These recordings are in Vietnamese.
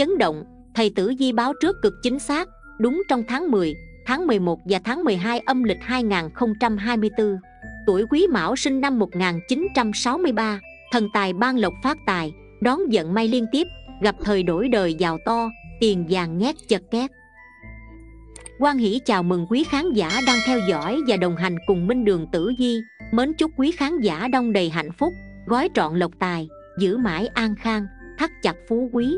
chấn động thầy tử di báo trước cực chính xác đúng trong tháng 10, tháng 11 và tháng 12 âm lịch 2024 tuổi quý mão sinh năm 1963 thần tài ban lộc phát tài đón giận may liên tiếp gặp thời đổi đời giàu to tiền vàng nhét chật két. Quan hỷ chào mừng quý khán giả đang theo dõi và đồng hành cùng minh đường tử di. Mến chúc quý khán giả đông đầy hạnh phúc gói trọn lộc tài giữ mãi an khang thắt chặt phú quý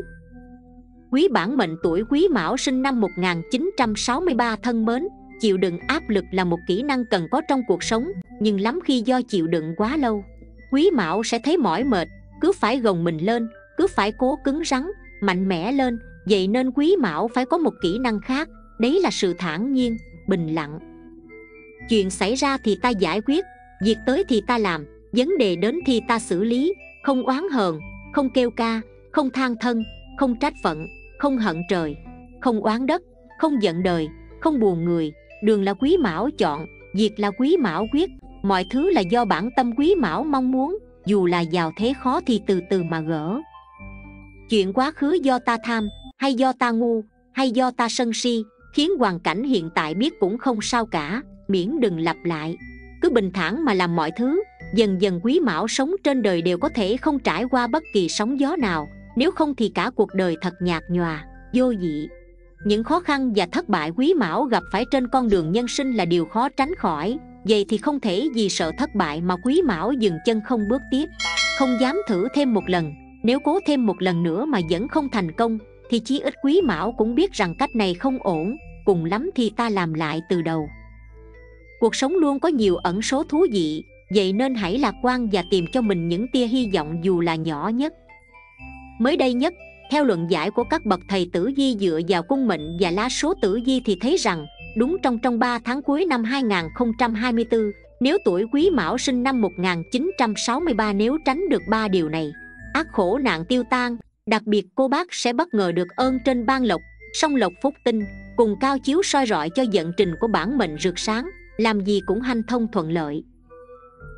quý bản mệnh tuổi quý mão sinh năm 1963 thân mến, chịu đựng áp lực là một kỹ năng cần có trong cuộc sống, nhưng lắm khi do chịu đựng quá lâu, quý mão sẽ thấy mỏi mệt, cứ phải gồng mình lên, cứ phải cố cứng rắn, mạnh mẽ lên, vậy nên quý mão phải có một kỹ năng khác, đấy là sự thản nhiên, bình lặng. Chuyện xảy ra thì ta giải quyết, việc tới thì ta làm, vấn đề đến thì ta xử lý, không oán hờn, không kêu ca, không than thân, không trách phận không hận trời, không oán đất, không giận đời, không buồn người. Đường là quý mão chọn, việc là quý mão quyết. Mọi thứ là do bản tâm quý mão mong muốn, dù là giàu thế khó thì từ từ mà gỡ. Chuyện quá khứ do ta tham, hay do ta ngu, hay do ta sân si, khiến hoàn cảnh hiện tại biết cũng không sao cả. Miễn đừng lặp lại. Cứ bình thản mà làm mọi thứ, dần dần quý mão sống trên đời đều có thể không trải qua bất kỳ sóng gió nào nếu không thì cả cuộc đời thật nhạt nhòa, vô dị. Những khó khăn và thất bại quý mão gặp phải trên con đường nhân sinh là điều khó tránh khỏi. Vậy thì không thể vì sợ thất bại mà quý mão dừng chân không bước tiếp. Không dám thử thêm một lần. Nếu cố thêm một lần nữa mà vẫn không thành công, thì chí ít quý mão cũng biết rằng cách này không ổn. Cùng lắm thì ta làm lại từ đầu. Cuộc sống luôn có nhiều ẩn số thú vị. Vậy nên hãy lạc quan và tìm cho mình những tia hy vọng dù là nhỏ nhất mới đây nhất, theo luận giải của các bậc thầy tử di dựa vào cung mệnh và lá số tử di thì thấy rằng, đúng trong trong 3 tháng cuối năm 2024 nếu tuổi quý mão sinh năm 1963 nếu tránh được ba điều này, ác khổ nạn tiêu tan, đặc biệt cô bác sẽ bất ngờ được ơn trên ban lộc, song lộc phúc tinh, cùng cao chiếu soi rọi cho vận trình của bản mệnh rực sáng, làm gì cũng hanh thông thuận lợi.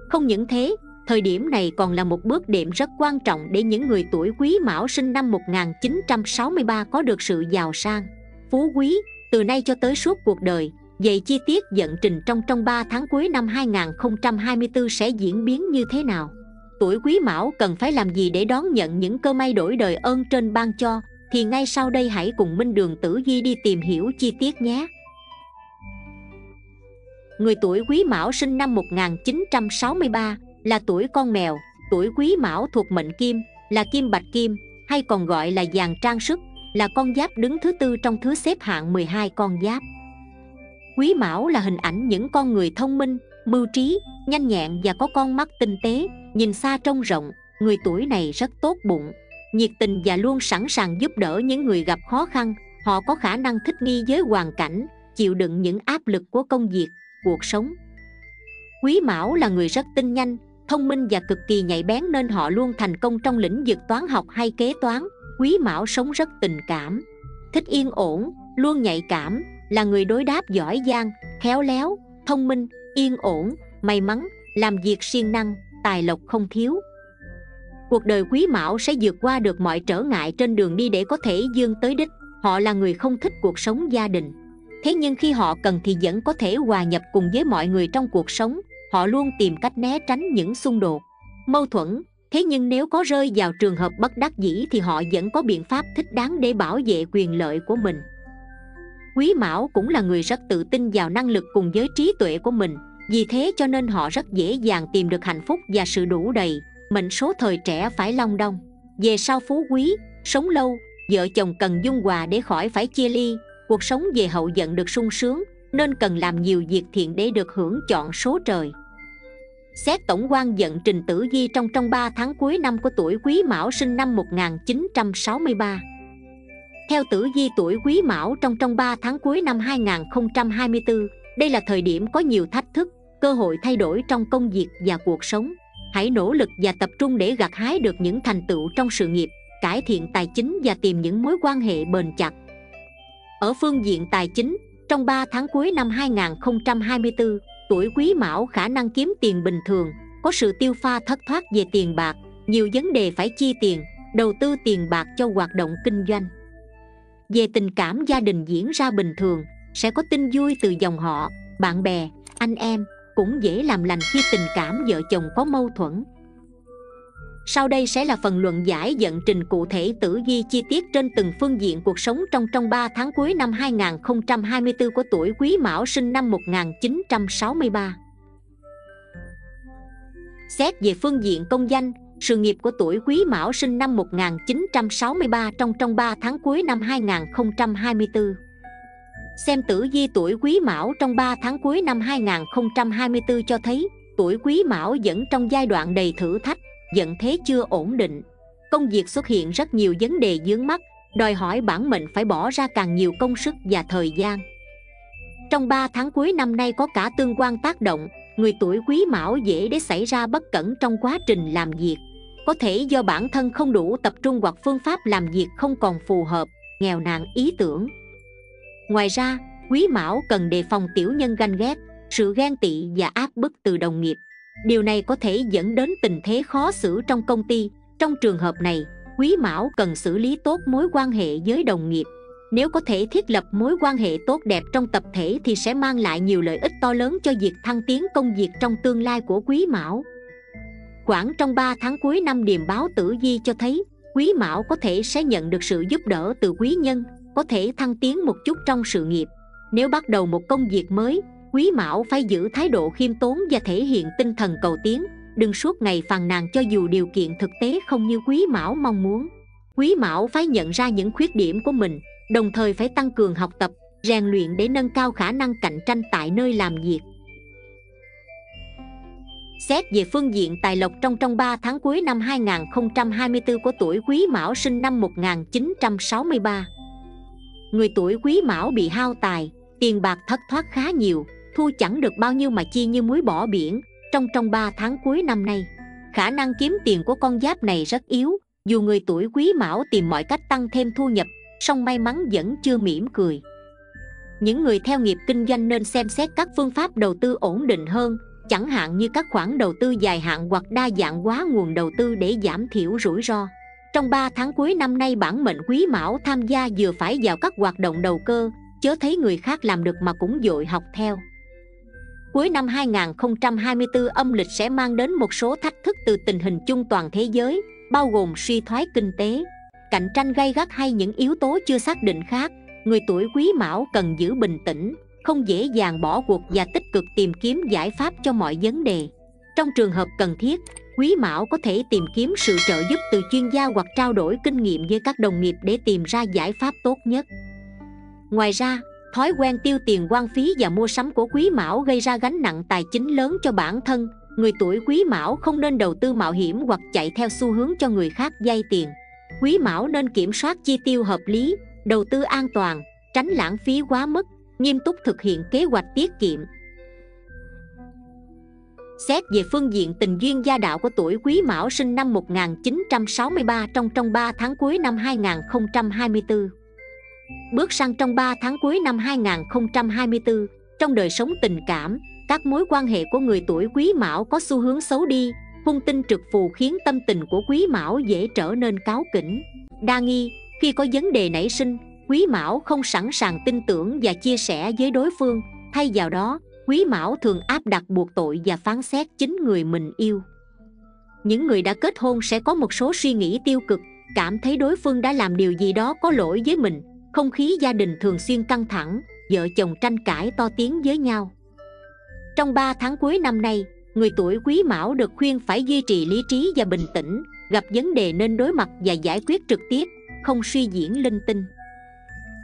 Không những thế thời điểm này còn là một bước đệm rất quan trọng để những người tuổi quý mão sinh năm 1963 có được sự giàu sang, phú quý. Từ nay cho tới suốt cuộc đời vậy chi tiết vận trình trong trong 3 tháng cuối năm 2024 sẽ diễn biến như thế nào? Tuổi quý mão cần phải làm gì để đón nhận những cơ may đổi đời ơn trên ban cho? Thì ngay sau đây hãy cùng Minh Đường Tử Di đi tìm hiểu chi tiết nhé. Người tuổi Quý Mão sinh năm 1963 là tuổi con mèo, tuổi Quý Mão thuộc mệnh Kim, là Kim Bạch Kim, hay còn gọi là vàng trang sức, là con giáp đứng thứ tư trong thứ xếp hạng 12 con giáp. Quý Mão là hình ảnh những con người thông minh, mưu trí, nhanh nhẹn và có con mắt tinh tế, nhìn xa trông rộng, người tuổi này rất tốt bụng, nhiệt tình và luôn sẵn sàng giúp đỡ những người gặp khó khăn họ có khả năng thích nghi với hoàn cảnh chịu đựng những áp lực của công việc cuộc sống quý mão là người rất tinh nhanh thông minh và cực kỳ nhạy bén nên họ luôn thành công trong lĩnh vực toán học hay kế toán. Quý mão sống rất tình cảm, thích yên ổn, luôn nhạy cảm, là người đối đáp giỏi giang, khéo léo, thông minh, yên ổn, may mắn, làm việc siêng năng, tài lộc không thiếu. Cuộc đời quý mão sẽ vượt qua được mọi trở ngại trên đường đi để có thể dương tới đích. Họ là người không thích cuộc sống gia đình. Thế nhưng khi họ cần thì vẫn có thể hòa nhập cùng với mọi người trong cuộc sống họ luôn tìm cách né tránh những xung đột. Mâu thuẫn, thế nhưng nếu có rơi vào trường hợp bất đắc dĩ thì họ vẫn có biện pháp thích đáng để bảo vệ quyền lợi của mình. Quý mão cũng là người rất tự tin vào năng lực cùng với trí tuệ của mình, vì thế cho nên họ rất dễ dàng tìm được hạnh phúc và sự đủ đầy, mệnh số thời trẻ phải long đong. Về sau phú quý, sống lâu, vợ chồng cần dung hòa để khỏi phải chia ly, cuộc sống về hậu giận được sung sướng, nên cần làm nhiều việc thiện để được hưởng chọn số trời. Xét tổng quan vận trình tử vi trong trong 3 tháng cuối năm của tuổi Quý Mão sinh năm 1963. Theo tử vi tuổi Quý Mão trong trong 3 tháng cuối năm 2024, đây là thời điểm có nhiều thách thức, cơ hội thay đổi trong công việc và cuộc sống hãy nỗ lực và tập trung để gặt hái được những thành tựu trong sự nghiệp cải thiện tài chính và tìm những mối quan hệ bền chặt ở phương diện tài chính trong 3 tháng cuối năm 2024 tuổi quý mão khả năng kiếm tiền bình thường, có sự tiêu pha thất thoát về tiền bạc, nhiều vấn đề phải chi tiền, đầu tư tiền bạc cho hoạt động kinh doanh. Về tình cảm gia đình diễn ra bình thường, sẽ có tin vui từ dòng họ, bạn bè, anh em, cũng dễ làm lành khi tình cảm vợ chồng có mâu thuẫn sau đây sẽ là phần luận giải dẫn trình cụ thể tử vi chi tiết trên từng phương diện cuộc sống trong trong 3 tháng cuối năm 2024 của tuổi Quý Mão sinh năm 1963. Xét về phương diện công danh, sự nghiệp của tuổi Quý Mão sinh năm 1963 trong trong 3 tháng cuối năm 2024. Xem tử vi tuổi Quý Mão trong 3 tháng cuối năm 2024 cho thấy tuổi Quý Mão vẫn trong giai đoạn đầy thử thách, dẫn thế chưa ổn định. Công việc xuất hiện rất nhiều vấn đề dướng mắt, đòi hỏi bản mệnh phải bỏ ra càng nhiều công sức và thời gian. Trong 3 tháng cuối năm nay có cả tương quan tác động, người tuổi Quý Mão dễ để xảy ra bất cẩn trong quá trình làm việc. Có thể do bản thân không đủ tập trung hoặc phương pháp làm việc không còn phù hợp, nghèo nàn ý tưởng. Ngoài ra, Quý Mão cần đề phòng tiểu nhân ganh ghét, sự ghen tị và áp bức từ đồng nghiệp. Điều này có thể dẫn đến tình thế khó xử trong công ty. Trong trường hợp này, Quý Mão cần xử lý tốt mối quan hệ với đồng nghiệp. Nếu có thể thiết lập mối quan hệ tốt đẹp trong tập thể thì sẽ mang lại nhiều lợi ích to lớn cho việc thăng tiến công việc trong tương lai của Quý Mão. Khoảng trong 3 tháng cuối năm điềm báo tử vi cho thấy Quý Mão có thể sẽ nhận được sự giúp đỡ từ quý nhân, có thể thăng tiến một chút trong sự nghiệp. Nếu bắt đầu một công việc mới, quý mão phải giữ thái độ khiêm tốn và thể hiện tinh thần cầu tiến. Đừng suốt ngày phàn nàn cho dù điều kiện thực tế không như quý mão mong muốn. Quý mão phải nhận ra những khuyết điểm của mình đồng thời phải tăng cường học tập rèn luyện để nâng cao khả năng cạnh tranh tại nơi làm việc. Xét về phương diện tài lộc trong trong 3 tháng cuối năm 2024 của tuổi Quý Mão sinh năm 1963. Người tuổi Quý Mão bị hao tài, tiền bạc thất thoát khá nhiều, thu chẳng được bao nhiêu mà chi như muối bỏ biển, trong trong 3 tháng cuối năm nay. Khả năng kiếm tiền của con giáp này rất yếu, dù người tuổi quý mão tìm mọi cách tăng thêm thu nhập, song may mắn vẫn chưa mỉm cười. Những người theo nghiệp kinh doanh nên xem xét các phương pháp đầu tư ổn định hơn, chẳng hạn như các khoản đầu tư dài hạn hoặc đa dạng hóa nguồn đầu tư để giảm thiểu rủi ro. Trong 3 tháng cuối năm nay, bản mệnh quý mão tham gia vừa phải vào các hoạt động đầu cơ, chớ thấy người khác làm được mà cũng dội học theo. Cuối năm 2024 âm lịch sẽ mang đến một số thách thức từ tình hình chung toàn thế giới, bao gồm suy thoái kinh tế, cạnh tranh gay gắt hay những yếu tố chưa xác định khác. Người tuổi quý mão cần giữ bình tĩnh, không dễ dàng bỏ cuộc và tích cực tìm kiếm giải pháp cho mọi vấn đề. Trong trường hợp cần thiết, quý mão có thể tìm kiếm sự trợ giúp từ chuyên gia hoặc trao đổi kinh nghiệm với các đồng nghiệp để tìm ra giải pháp tốt nhất. Ngoài ra, thói quen tiêu tiền quan phí và mua sắm của quý mão gây ra gánh nặng tài chính lớn cho bản thân. Người tuổi quý mão không nên đầu tư mạo hiểm hoặc chạy theo xu hướng cho người khác vay tiền. Quý mão nên kiểm soát chi tiêu hợp lý, đầu tư an toàn, tránh lãng phí quá mức, nghiêm túc thực hiện kế hoạch tiết kiệm. Xét về phương diện tình duyên gia đạo của tuổi Quý Mão sinh năm 1963 trong trong 3 tháng cuối năm 2024. Bước sang trong 3 tháng cuối năm 2024, trong đời sống tình cảm, các mối quan hệ của người tuổi quý mão có xu hướng xấu đi, hung tinh trực phù khiến tâm tình của quý mão dễ trở nên cáo kỉnh. Đa nghi, khi có vấn đề nảy sinh, quý mão không sẵn sàng tin tưởng và chia sẻ với đối phương, thay vào đó, quý mão thường áp đặt buộc tội và phán xét chính người mình yêu. Những người đã kết hôn sẽ có một số suy nghĩ tiêu cực, cảm thấy đối phương đã làm điều gì đó có lỗi với mình, không khí gia đình thường xuyên căng thẳng, vợ chồng tranh cãi to tiếng với nhau. Trong 3 tháng cuối năm nay, người tuổi quý mão được khuyên phải duy trì lý trí và bình tĩnh, gặp vấn đề nên đối mặt và giải quyết trực tiếp, không suy diễn linh tinh.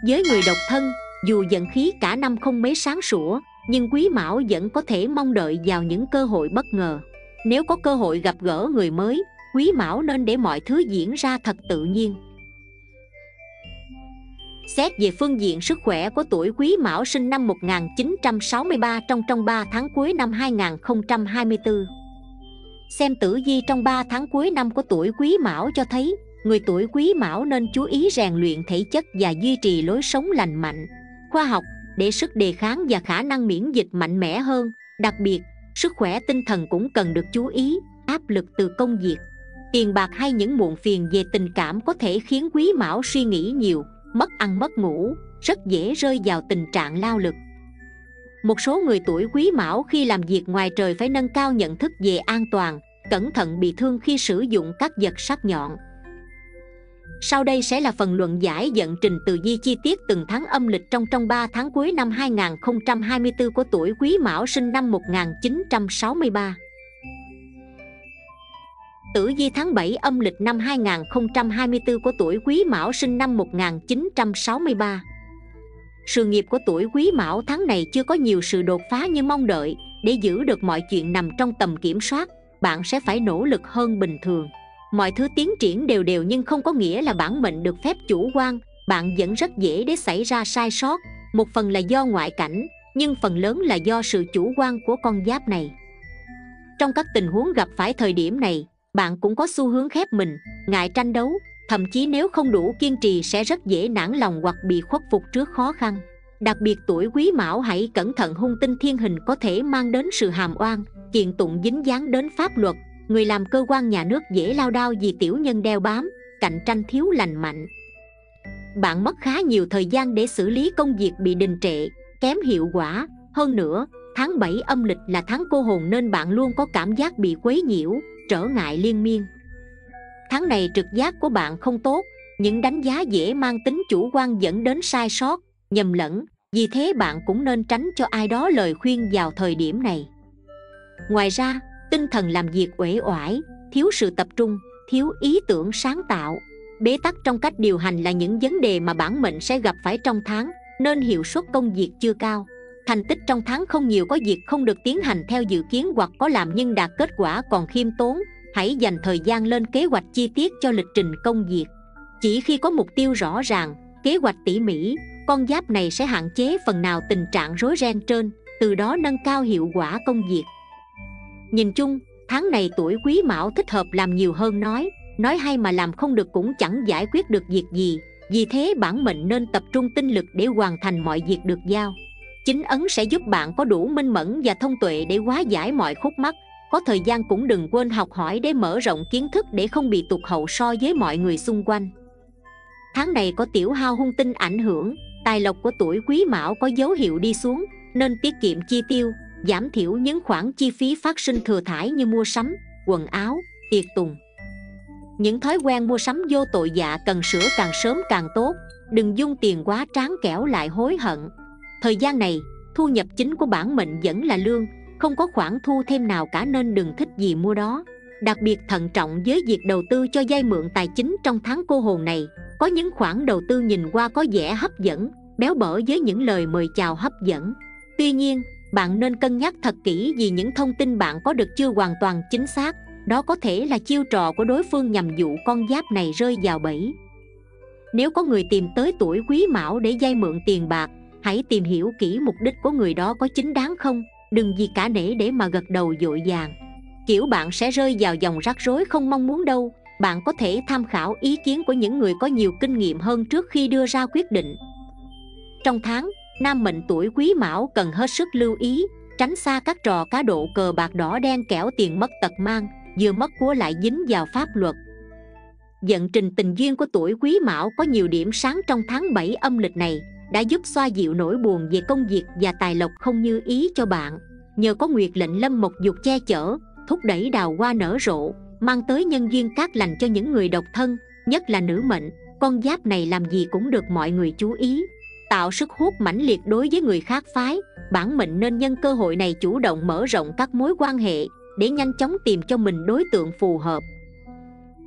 Với người độc thân, dù giận khí cả năm không mấy sáng sủa, nhưng quý mão vẫn có thể mong đợi vào những cơ hội bất ngờ. Nếu có cơ hội gặp gỡ người mới, quý mão nên để mọi thứ diễn ra thật tự nhiên. Xét về phương diện sức khỏe của tuổi Quý Mão sinh năm 1963 trong trong 3 tháng cuối năm 2024. Xem tử vi trong 3 tháng cuối năm của tuổi Quý Mão cho thấy, người tuổi Quý Mão nên chú ý rèn luyện thể chất và duy trì lối sống lành mạnh, khoa học để sức đề kháng và khả năng miễn dịch mạnh mẽ hơn. Đặc biệt, sức khỏe tinh thần cũng cần được chú ý, áp lực từ công việc, tiền bạc hay những muộn phiền về tình cảm có thể khiến Quý Mão suy nghĩ nhiều mất ăn mất ngủ, rất dễ rơi vào tình trạng lao lực một số người tuổi quý mão khi làm việc ngoài trời phải nâng cao nhận thức về an toàn, cẩn thận bị thương khi sử dụng các vật sắc nhọn sau đây sẽ là phần luận giải dẫn trình từ di chi tiết từng tháng âm lịch trong trong 3 tháng cuối năm 2024 của tuổi Quý Mão sinh năm 1963. Tử di tháng 7 âm lịch năm 2024 của tuổi Quý Mão sinh năm 1963. Sự nghiệp của tuổi Quý Mão tháng này chưa có nhiều sự đột phá như mong đợi, để giữ được mọi chuyện nằm trong tầm kiểm soát, bạn sẽ phải nỗ lực hơn bình thường. Mọi thứ tiến triển đều đều nhưng không có nghĩa là bản mệnh được phép chủ quan. Bạn vẫn rất dễ để xảy ra sai sót. Một phần là do ngoại cảnh nhưng phần lớn là do sự chủ quan của con giáp này. Trong các tình huống gặp phải thời điểm này bạn cũng có xu hướng khép mình, ngại tranh đấu, thậm chí nếu không đủ kiên trì sẽ rất dễ nản lòng hoặc bị khuất phục trước khó khăn. Đặc biệt tuổi quý mão hãy cẩn thận hung tinh thiên hình có thể mang đến sự hàm oan, kiện tụng dính dáng đến pháp luật. Người làm cơ quan nhà nước dễ lao đao vì tiểu nhân đeo bám, cạnh tranh thiếu lành mạnh. Bạn mất khá nhiều thời gian để xử lý công việc bị đình trệ, kém hiệu quả. Hơn nữa, tháng 7 âm lịch là tháng cô hồn nên bạn luôn có cảm giác bị quấy nhiễu trở ngại liên miên. Tháng này trực giác của bạn không tốt, những đánh giá dễ mang tính chủ quan dẫn đến sai sót, nhầm lẫn, vì thế bạn cũng nên tránh cho ai đó lời khuyên vào thời điểm này. Ngoài ra, tinh thần làm việc uể oải, thiếu sự tập trung, thiếu ý tưởng sáng tạo. Bế tắc trong cách điều hành là những vấn đề mà bản mệnh sẽ gặp phải trong tháng, nên hiệu suất công việc chưa cao thành tích trong tháng không nhiều có việc không được tiến hành theo dự kiến hoặc có làm nhưng đạt kết quả còn khiêm tốn, hãy dành thời gian lên kế hoạch chi tiết cho lịch trình công việc. Chỉ khi có mục tiêu rõ ràng, kế hoạch tỉ mỉ, con giáp này sẽ hạn chế phần nào tình trạng rối ren trên, từ đó nâng cao hiệu quả công việc. Nhìn chung, tháng này tuổi quý mão thích hợp làm nhiều hơn nói nói hay mà làm không được cũng chẳng giải quyết được việc gì, vì thế bản mệnh nên tập trung tinh lực để hoàn thành mọi việc được giao chính ấn sẽ giúp bạn có đủ minh mẫn và thông tuệ để hóa giải mọi khúc mắc. Có thời gian cũng đừng quên học hỏi để mở rộng kiến thức để không bị tụt hậu so với mọi người xung quanh. Tháng này có tiểu hao hung tinh ảnh hưởng, tài lộc của tuổi quý mão có dấu hiệu đi xuống, nên tiết kiệm chi tiêu, giảm thiểu những khoản chi phí phát sinh thừa thải như mua sắm, quần áo, tiệc tùng. Những thói quen mua sắm vô tội dạ cần sửa càng sớm càng tốt, đừng dung tiền quá tráng kẻo lại hối hận thời gian này, thu nhập chính của bản mệnh vẫn là lương, không có khoản thu thêm nào cả nên đừng thích gì mua đó. Đặc biệt thận trọng với việc đầu tư cho vay mượn tài chính trong tháng cô hồn này. Có những khoản đầu tư nhìn qua có vẻ hấp dẫn, béo bở với những lời mời chào hấp dẫn. Tuy nhiên, bạn nên cân nhắc thật kỹ vì những thông tin bạn có được chưa hoàn toàn chính xác. Đó có thể là chiêu trò của đối phương nhằm dụ con giáp này rơi vào bẫy. Nếu có người tìm tới tuổi quý mão để vay mượn tiền bạc hãy tìm hiểu kỹ mục đích của người đó có chính đáng không. Đừng vì cả nể để mà gật đầu dội vàng kiểu bạn sẽ rơi vào dòng rắc rối không mong muốn đâu. Bạn có thể tham khảo ý kiến của những người có nhiều kinh nghiệm hơn trước khi đưa ra quyết định. Trong tháng, nam mệnh tuổi quý mão cần hết sức lưu ý, tránh xa các trò cá độ cờ bạc đỏ đen kẻo tiền mất tật mang, vừa mất của lại dính vào pháp luật. Vận trình tình duyên của tuổi quý mão có nhiều điểm sáng trong tháng 7 âm lịch này đã giúp xoa dịu nỗi buồn về công việc và tài lộc không như ý cho bạn. Nhờ có nguyệt lệnh lâm mộc dục che chở, thúc đẩy đào hoa nở rộ, mang tới nhân duyên cát lành cho những người độc thân, nhất là nữ mệnh, con giáp này làm gì cũng được mọi người chú ý. Tạo sức hút mãnh liệt đối với người khác phái, bản mệnh nên nhân cơ hội này chủ động mở rộng các mối quan hệ, để nhanh chóng tìm cho mình đối tượng phù hợp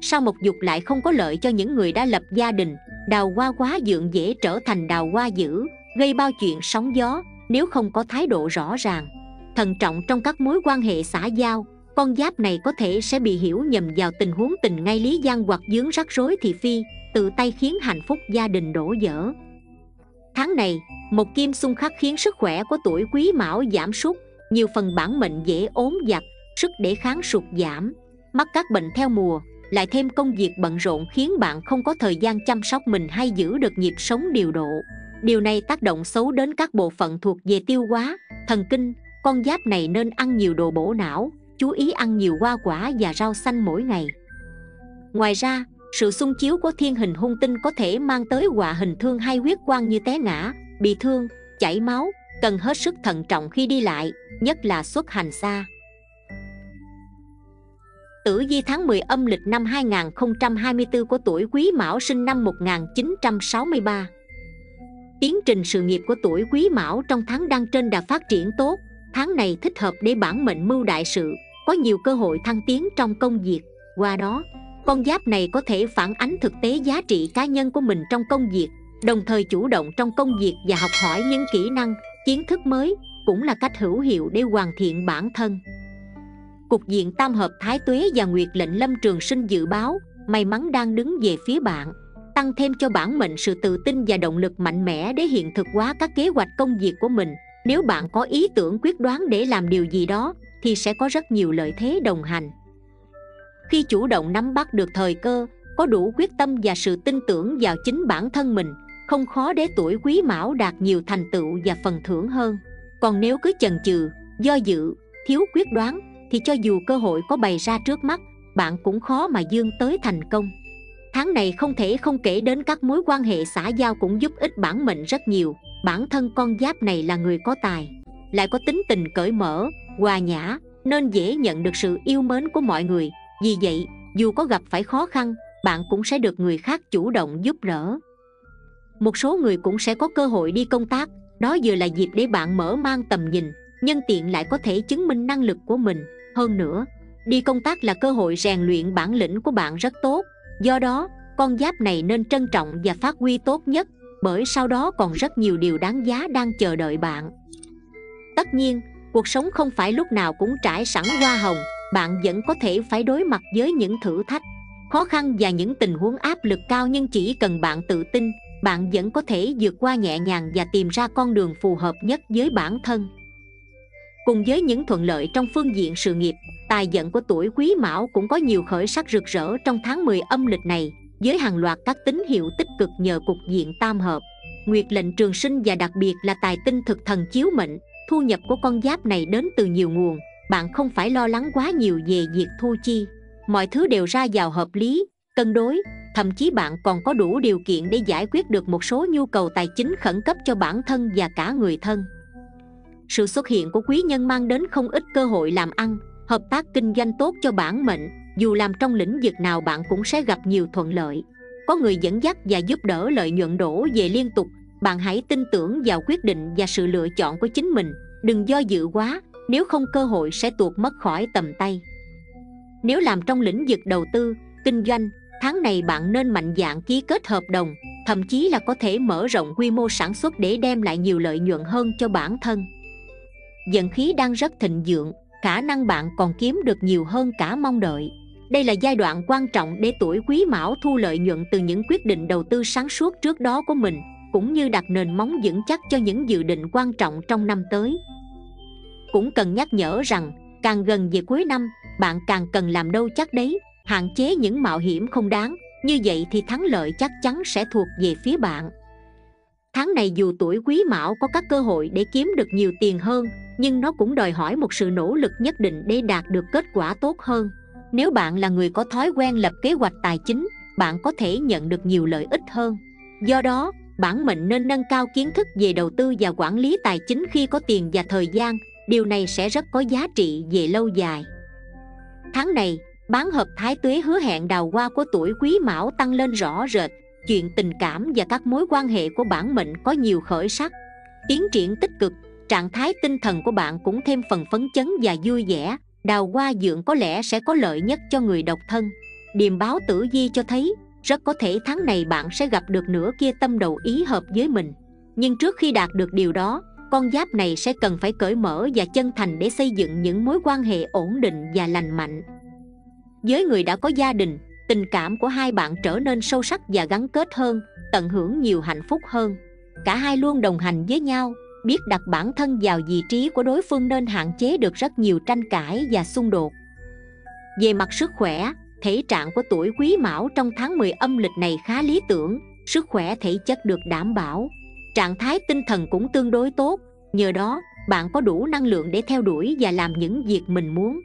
sao một dục lại không có lợi cho những người đã lập gia đình? Đào hoa quá dượng dễ trở thành đào hoa dữ gây bao chuyện sóng gió nếu không có thái độ rõ ràng. Thận trọng trong các mối quan hệ xã giao con giáp này có thể sẽ bị hiểu nhầm vào tình huống tình ngay lý gian hoặc dướng rắc rối thị phi tự tay khiến hạnh phúc gia đình đổ vỡ Tháng này, một kim xung khắc khiến sức khỏe của tuổi quý mão giảm sút Nhiều phần bản mệnh dễ ốm giặt, sức để kháng sụt giảm Mắc các bệnh theo mùa, lại thêm công việc bận rộn khiến bạn không có thời gian chăm sóc mình hay giữ được nhịp sống điều độ. Điều này tác động xấu đến các bộ phận thuộc về tiêu hóa, thần kinh. Con giáp này nên ăn nhiều đồ bổ não, chú ý ăn nhiều hoa quả và rau xanh mỗi ngày. Ngoài ra, sự xung chiếu của thiên hình hung tinh có thể mang tới họa hình thương hay huyết quang như té ngã bị thương chảy máu cần hết sức thận trọng khi đi lại nhất là xuất hành xa. Tử vi tháng 10 âm lịch năm 2024 của tuổi Quý Mão sinh năm 1963 Tiến trình sự nghiệp của tuổi Quý Mão trong tháng đang trên đà phát triển tốt. Tháng này thích hợp để bản mệnh mưu đại sự Có nhiều cơ hội thăng tiến trong công việc. Qua đó, con giáp này có thể phản ánh thực tế giá trị cá nhân của mình trong công việc Đồng thời chủ động trong công việc và học hỏi những kỹ năng, kiến thức mới Cũng là cách hữu hiệu để hoàn thiện bản thân. Cục diện tam hợp Thái Tuế và Nguyệt lệnh Lâm Trường Sinh dự báo May mắn đang đứng về phía bạn Tăng thêm cho bản mệnh sự tự tin và động lực mạnh mẽ để hiện thực hóa các kế hoạch công việc của mình. Nếu bạn có ý tưởng quyết đoán để làm điều gì đó Thì sẽ có rất nhiều lợi thế đồng hành. Khi chủ động nắm bắt được thời cơ Có đủ quyết tâm và sự tin tưởng vào chính bản thân mình Không khó để tuổi quý mão đạt nhiều thành tựu và phần thưởng hơn. Còn nếu cứ chần chừ, do dự, thiếu quyết đoán thì cho dù cơ hội có bày ra trước mắt, bạn cũng khó mà dương tới thành công. Tháng này không thể không kể đến các mối quan hệ xã giao cũng giúp ích bản mệnh rất nhiều. Bản thân con giáp này là người có tài, lại có tính tình cởi mở, hòa nhã, nên dễ nhận được sự yêu mến của mọi người. Vì vậy, dù có gặp phải khó khăn, bạn cũng sẽ được người khác chủ động giúp đỡ. Một số người cũng sẽ có cơ hội đi công tác, đó vừa là dịp để bạn mở mang tầm nhìn, nhân tiện lại có thể chứng minh năng lực của mình hơn nữa, đi công tác là cơ hội rèn luyện bản lĩnh của bạn rất tốt. Do đó, con giáp này nên trân trọng và phát huy tốt nhất, bởi sau đó còn rất nhiều điều đáng giá đang chờ đợi bạn. Tất nhiên, cuộc sống không phải lúc nào cũng trải sẵn hoa hồng, bạn vẫn có thể phải đối mặt với những thử thách. Khó khăn và những tình huống áp lực cao nhưng chỉ cần bạn tự tin, bạn vẫn có thể vượt qua nhẹ nhàng và tìm ra con đường phù hợp nhất với bản thân. Cùng với những thuận lợi trong phương diện sự nghiệp, tài vận của tuổi quý mão cũng có nhiều khởi sắc rực rỡ trong tháng 10 âm lịch này, với hàng loạt các tín hiệu tích cực nhờ cục diện tam hợp. Nguyệt lệnh trường sinh và đặc biệt là tài tinh thực thần chiếu mệnh, thu nhập của con giáp này đến từ nhiều nguồn, bạn không phải lo lắng quá nhiều về việc thu chi. Mọi thứ đều ra vào hợp lý, cân đối, thậm chí bạn còn có đủ điều kiện để giải quyết được một số nhu cầu tài chính khẩn cấp cho bản thân và cả người thân sự xuất hiện của quý nhân mang đến không ít cơ hội làm ăn, hợp tác kinh doanh tốt cho bản mệnh. Dù làm trong lĩnh vực nào bạn cũng sẽ gặp nhiều thuận lợi. Có người dẫn dắt và giúp đỡ lợi nhuận đổ về liên tục. Bạn hãy tin tưởng vào quyết định và sự lựa chọn của chính mình. Đừng do dự quá, nếu không cơ hội sẽ tuột mất khỏi tầm tay. Nếu làm trong lĩnh vực đầu tư, kinh doanh, tháng này bạn nên mạnh dạn ký kết hợp đồng, thậm chí là có thể mở rộng quy mô sản xuất để đem lại nhiều lợi nhuận hơn cho bản thân. Vận khí đang rất thịnh vượng, Khả năng bạn còn kiếm được nhiều hơn cả mong đợi. Đây là giai đoạn quan trọng để tuổi quý mão thu lợi nhuận từ những quyết định đầu tư sáng suốt trước đó của mình, Cũng như đặt nền móng vững chắc cho những dự định quan trọng trong năm tới. Cũng cần nhắc nhở rằng, càng gần về cuối năm, bạn càng cần làm đâu chắc đấy, Hạn chế những mạo hiểm không đáng. Như vậy thì thắng lợi chắc chắn sẽ thuộc về phía bạn. Tháng này dù tuổi quý mão có các cơ hội để kiếm được nhiều tiền hơn, nhưng nó cũng đòi hỏi một sự nỗ lực nhất định để đạt được kết quả tốt hơn. Nếu bạn là người có thói quen lập kế hoạch tài chính, bạn có thể nhận được nhiều lợi ích hơn. Do đó, bản mệnh nên nâng cao kiến thức về đầu tư và quản lý tài chính khi có tiền và thời gian, điều này sẽ rất có giá trị về lâu dài. Tháng này, bán hợp thái tuế hứa hẹn đào hoa của tuổi quý mão tăng lên rõ rệt chuyện tình cảm và các mối quan hệ của bản mệnh có nhiều khởi sắc. Tiến triển tích cực, trạng thái tinh thần của bạn cũng thêm phần phấn chấn và vui vẻ. Đào hoa dượng có lẽ sẽ có lợi nhất cho người độc thân. Điềm báo tử di cho thấy, rất có thể tháng này bạn sẽ gặp được nửa kia tâm đầu ý hợp với mình. Nhưng trước khi đạt được điều đó, con giáp này sẽ cần phải cởi mở và chân thành để xây dựng những mối quan hệ ổn định và lành mạnh. Với người đã có gia đình tình cảm của hai bạn trở nên sâu sắc và gắn kết hơn, tận hưởng nhiều hạnh phúc hơn. Cả hai luôn đồng hành với nhau, biết đặt bản thân vào vị trí của đối phương nên hạn chế được rất nhiều tranh cãi và xung đột. Về mặt sức khỏe, thể trạng của tuổi quý mão trong tháng 10 âm lịch này khá lý tưởng, sức khỏe thể chất được đảm bảo, trạng thái tinh thần cũng tương đối tốt. Nhờ đó, bạn có đủ năng lượng để theo đuổi và làm những việc mình muốn.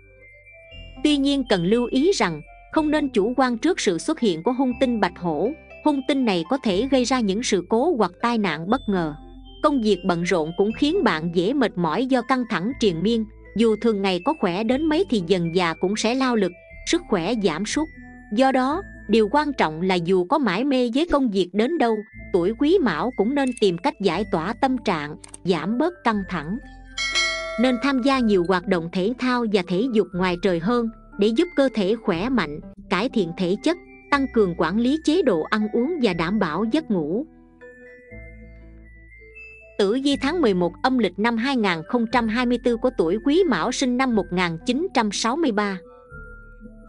Tuy nhiên cần lưu ý rằng không nên chủ quan trước sự xuất hiện của hung tinh bạch hổ. Hung tinh này có thể gây ra những sự cố hoặc tai nạn bất ngờ. Công việc bận rộn cũng khiến bạn dễ mệt mỏi do căng thẳng triền miên. Dù thường ngày có khỏe đến mấy thì dần già cũng sẽ lao lực, sức khỏe giảm sút. Do đó, điều quan trọng là dù có mãi mê với công việc đến đâu, tuổi quý mão cũng nên tìm cách giải tỏa tâm trạng, giảm bớt căng thẳng. Nên tham gia nhiều hoạt động thể thao và thể dục ngoài trời hơn để giúp cơ thể khỏe mạnh cải thiện thể chất tăng cường quản lý chế độ ăn uống và đảm bảo giấc ngủ. Tử vi tháng 11 âm lịch năm 2024 của tuổi Quý Mão sinh năm 1963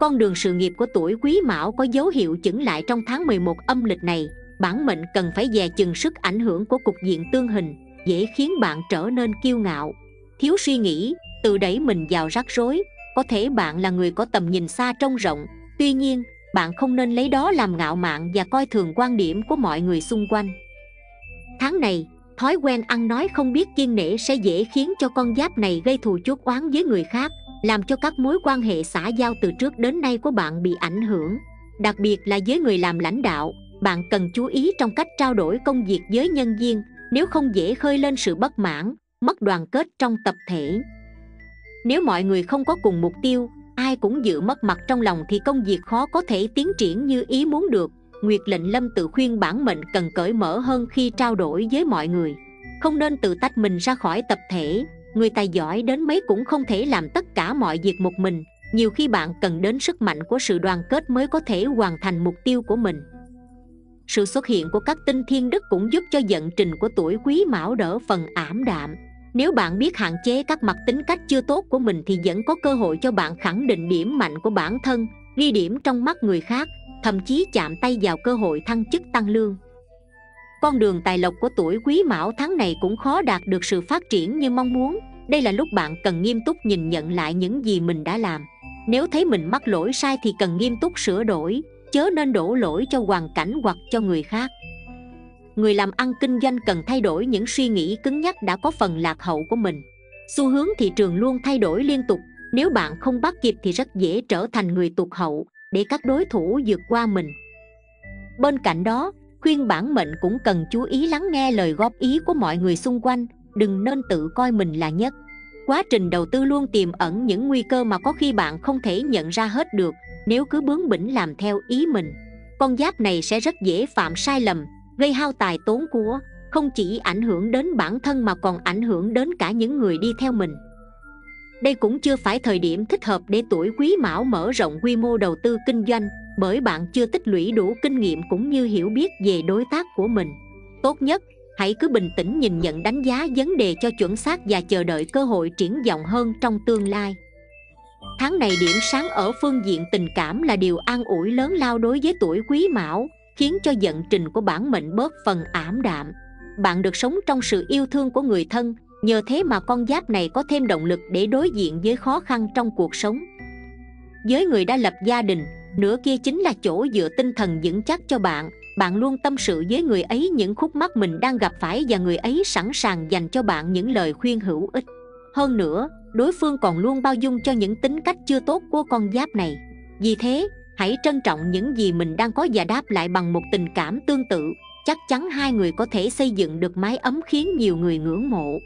Con đường sự nghiệp của tuổi Quý Mão có dấu hiệu chững lại trong tháng 11 âm lịch này. Bản mệnh cần phải dè chừng sức ảnh hưởng của cục diện tương hình Dễ khiến bạn trở nên kiêu ngạo. Thiếu suy nghĩ, tự đẩy mình vào rắc rối. Có thể bạn là người có tầm nhìn xa trông rộng Tuy nhiên, bạn không nên lấy đó làm ngạo mạn và coi thường quan điểm của mọi người xung quanh. Tháng này, thói quen ăn nói không biết kiên nể sẽ dễ khiến cho con giáp này gây thù chuốc oán với người khác làm cho các mối quan hệ xã giao từ trước đến nay của bạn bị ảnh hưởng. Đặc biệt là với người làm lãnh đạo bạn cần chú ý trong cách trao đổi công việc với nhân viên nếu không dễ khơi lên sự bất mãn mất đoàn kết trong tập thể nếu mọi người không có cùng mục tiêu, ai cũng dự mất mặt trong lòng thì công việc khó có thể tiến triển như ý muốn được. Nguyệt lệnh lâm tự khuyên bản mệnh cần cởi mở hơn khi trao đổi với mọi người. Không nên tự tách mình ra khỏi tập thể. Người tài giỏi đến mấy cũng không thể làm tất cả mọi việc một mình. Nhiều khi bạn cần đến sức mạnh của sự đoàn kết mới có thể hoàn thành mục tiêu của mình. Sự xuất hiện của các tinh thiên đức cũng giúp cho vận trình của tuổi quý mão đỡ phần ảm đạm nếu bạn biết hạn chế các mặt tính cách chưa tốt của mình thì vẫn có cơ hội cho bạn khẳng định điểm mạnh của bản thân, ghi điểm trong mắt người khác, thậm chí chạm tay vào cơ hội thăng chức tăng lương. Con đường tài lộc của tuổi quý mão tháng này cũng khó đạt được sự phát triển như mong muốn. Đây là lúc bạn cần nghiêm túc nhìn nhận lại những gì mình đã làm. Nếu thấy mình mắc lỗi sai thì cần nghiêm túc sửa đổi, chớ nên đổ lỗi cho hoàn cảnh hoặc cho người khác người làm ăn kinh doanh cần thay đổi những suy nghĩ cứng nhắc đã có phần lạc hậu của mình. Xu hướng thị trường luôn thay đổi liên tục, nếu bạn không bắt kịp thì rất dễ trở thành người tụt hậu để các đối thủ vượt qua mình. Bên cạnh đó, khuyên bản mệnh cũng cần chú ý lắng nghe lời góp ý của mọi người xung quanh, đừng nên tự coi mình là nhất. Quá trình đầu tư luôn tiềm ẩn những nguy cơ mà có khi bạn không thể nhận ra hết được, nếu cứ bướng bỉnh làm theo ý mình. Con giáp này sẽ rất dễ phạm sai lầm gây hao tài tốn của, không chỉ ảnh hưởng đến bản thân mà còn ảnh hưởng đến cả những người đi theo mình. Đây cũng chưa phải thời điểm thích hợp để tuổi quý mão mở rộng quy mô đầu tư kinh doanh, bởi bạn chưa tích lũy đủ kinh nghiệm cũng như hiểu biết về đối tác của mình. Tốt nhất, hãy cứ bình tĩnh nhìn nhận đánh giá vấn đề cho chuẩn xác và chờ đợi cơ hội triển vọng hơn trong tương lai. Tháng này điểm sáng ở phương diện tình cảm là điều an ủi lớn lao đối với tuổi quý mão khiến cho vận trình của bản mệnh bớt phần ảm đạm. Bạn được sống trong sự yêu thương của người thân, nhờ thế mà con giáp này có thêm động lực để đối diện với khó khăn trong cuộc sống. Với người đã lập gia đình, nửa kia chính là chỗ dựa tinh thần vững chắc cho bạn. Bạn luôn tâm sự với người ấy những khúc mắc mình đang gặp phải và người ấy sẵn sàng dành cho bạn những lời khuyên hữu ích. Hơn nữa, đối phương còn luôn bao dung cho những tính cách chưa tốt của con giáp này. Vì thế hãy trân trọng những gì mình đang có và đáp lại bằng một tình cảm tương tự. Chắc chắn hai người có thể xây dựng được mái ấm khiến nhiều người ngưỡng mộ.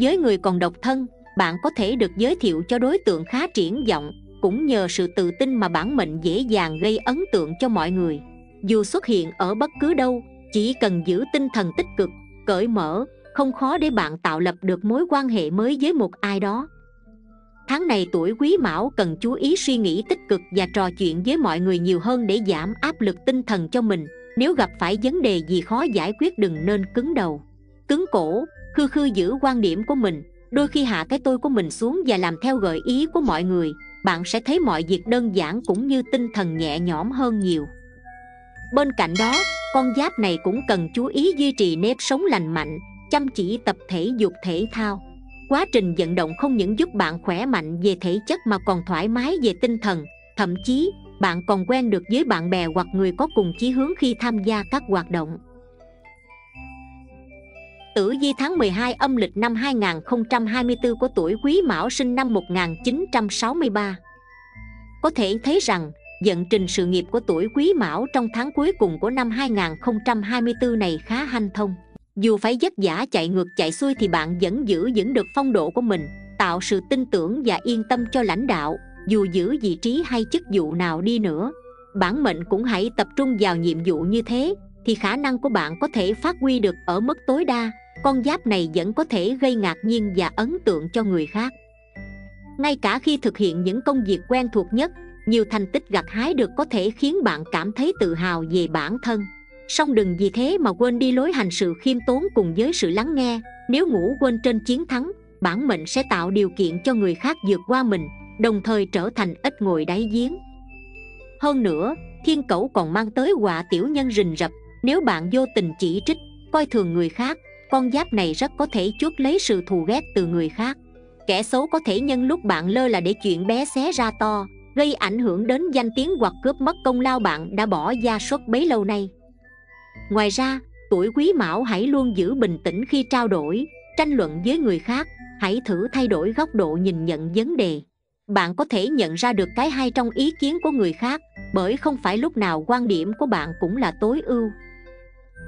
Với người còn độc thân, bạn có thể được giới thiệu cho đối tượng khá triển vọng, cũng nhờ sự tự tin mà bản mệnh dễ dàng gây ấn tượng cho mọi người. Dù xuất hiện ở bất cứ đâu, chỉ cần giữ tinh thần tích cực, cởi mở, không khó để bạn tạo lập được mối quan hệ mới với một ai đó tháng này tuổi quý mão cần chú ý suy nghĩ tích cực và trò chuyện với mọi người nhiều hơn để giảm áp lực tinh thần cho mình. Nếu gặp phải vấn đề gì khó giải quyết đừng nên cứng đầu. Cứng cổ, khư khư giữ quan điểm của mình. Đôi khi hạ cái tôi của mình xuống và làm theo gợi ý của mọi người, bạn sẽ thấy mọi việc đơn giản cũng như tinh thần nhẹ nhõm hơn nhiều. Bên cạnh đó, con giáp này cũng cần chú ý duy trì nếp sống lành mạnh, chăm chỉ tập thể dục thể thao quá trình vận động không những giúp bạn khỏe mạnh về thể chất mà còn thoải mái về tinh thần thậm chí bạn còn quen được với bạn bè hoặc người có cùng chí hướng khi tham gia các hoạt động Tử vi tháng 12 âm lịch năm 2024 của tuổi Quý Mão sinh năm 1963. Có thể thấy rằng, vận trình sự nghiệp của tuổi Quý Mão trong tháng cuối cùng của năm 2024 này khá hanh thông. Dù phải vất vả chạy ngược chạy xuôi thì bạn vẫn giữ vững được phong độ của mình, tạo sự tin tưởng và yên tâm cho lãnh đạo, dù giữ vị trí hay chức vụ nào đi nữa. Bản mệnh cũng hãy tập trung vào nhiệm vụ như thế, thì khả năng của bạn có thể phát huy được ở mức tối đa. Con giáp này vẫn có thể gây ngạc nhiên và ấn tượng cho người khác. Ngay cả khi thực hiện những công việc quen thuộc nhất, nhiều thành tích gặt hái được có thể khiến bạn cảm thấy tự hào về bản thân song đừng vì thế mà quên đi lối hành sự khiêm tốn cùng với sự lắng nghe. Nếu ngủ quên trên chiến thắng, bản mệnh sẽ tạo điều kiện cho người khác vượt qua mình, đồng thời trở thành ít ngồi đáy giếng. Hơn nữa, thiên cẩu còn mang tới họa tiểu nhân rình rập. Nếu bạn vô tình chỉ trích, coi thường người khác, con giáp này rất có thể chuốc lấy sự thù ghét từ người khác. Kẻ xấu có thể nhân lúc bạn lơ là để chuyện bé xé ra to, gây ảnh hưởng đến danh tiếng hoặc cướp mất công lao bạn đã bỏ gia suất bấy lâu nay ngoài ra, tuổi quý mão hãy luôn giữ bình tĩnh khi trao đổi, tranh luận với người khác, hãy thử thay đổi góc độ nhìn nhận vấn đề. Bạn có thể nhận ra được cái hay trong ý kiến của người khác, bởi không phải lúc nào quan điểm của bạn cũng là tối ưu.